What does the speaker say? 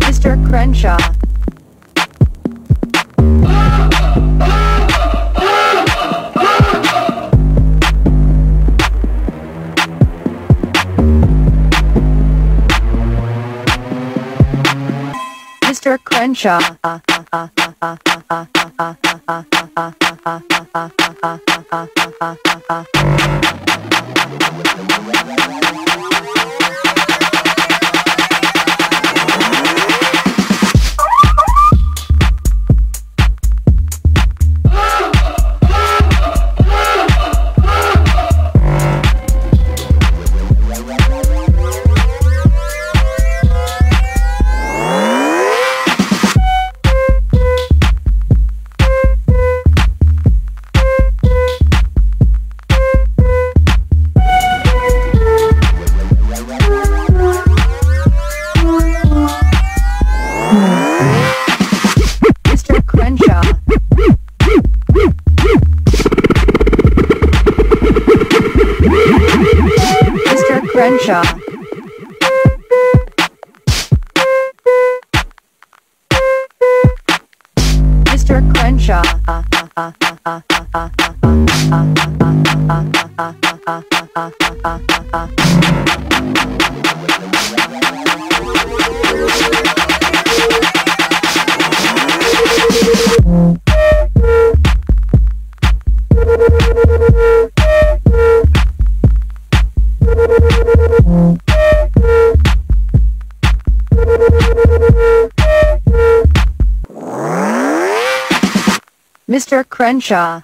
Mr. Crenshaw. Mr. Crenshaw. Crenshaw. Mr. Crenshaw. Mr. Crenshaw.